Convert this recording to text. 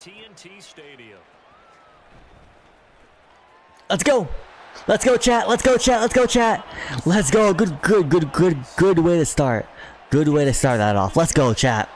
TNT Stadium. Let's go. Let's go, chat. Let's go, chat. Let's go, chat. Let's go. Good, good, good, good, good way to start. Good way to start that off. Let's go, chat.